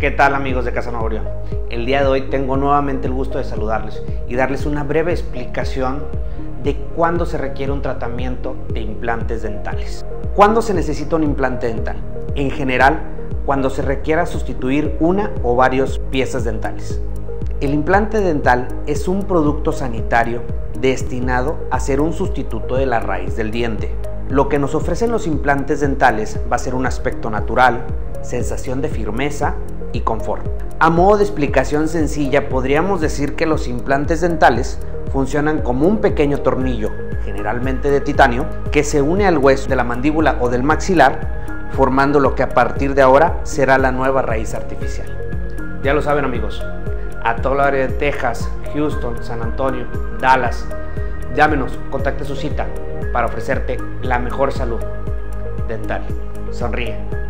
¿Qué tal amigos de Casa El día de hoy tengo nuevamente el gusto de saludarles y darles una breve explicación de cuándo se requiere un tratamiento de implantes dentales. ¿Cuándo se necesita un implante dental? En general, cuando se requiera sustituir una o varias piezas dentales. El implante dental es un producto sanitario destinado a ser un sustituto de la raíz del diente. Lo que nos ofrecen los implantes dentales va a ser un aspecto natural, sensación de firmeza A modo de explicación sencilla, podríamos decir que los implantes dentales funcionan como un pequeño tornillo, generalmente de titanio, que se une al hueso de la mandíbula o del maxilar, formando lo que a partir de ahora será la nueva raíz artificial. Ya lo saben amigos, a toda la área de Texas, Houston, San Antonio, Dallas, llámenos, contacte su cita para ofrecerte la mejor salud dental. Sonríe.